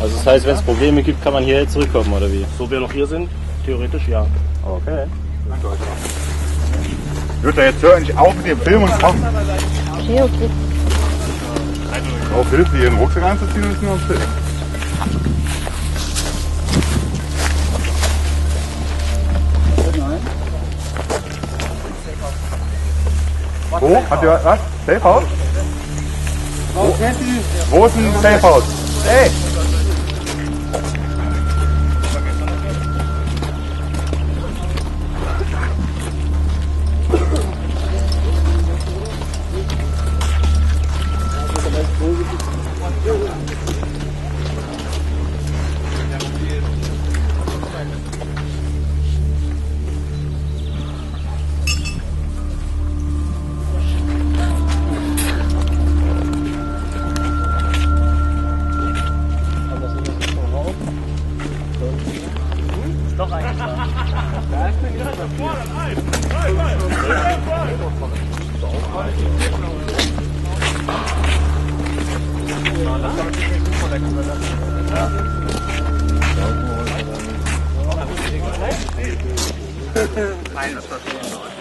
Also das heißt, wenn es Probleme gibt, kann man hierher zurückkommen, oder wie? So wir noch hier sind, theoretisch ja. Okay. Wird er jetzt hören, ich auf mit dem Film und komm. Okay, okay. Auf Hilfe, hier den Rucksack anzuziehen und ist nur am Film. Wo? Habt ihr was? Safe House? Wo, wo ist ein Safe House? Ey! Nein, das war schon.